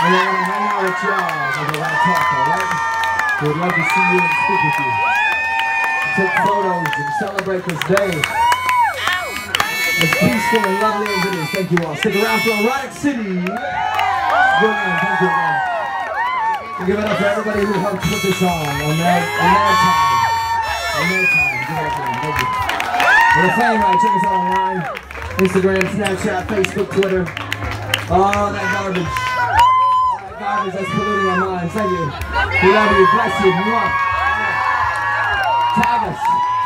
job of the right talk, alright? We'd love to see you and speak with you. Take photos and celebrate this day. As peaceful and lovely as it is. Thank you all. Stick around for Erotic City. Good man, thank you again. We'll give it up for everybody who helped put this on, on their, on their time. On their time. Give it up for them. Thank you. We're Fame Riot. Check us out online. Instagram, Snapchat, Facebook, Twitter. All that garbage. That's polluting our minds. Thank you. We love you. Bless you. Tag us.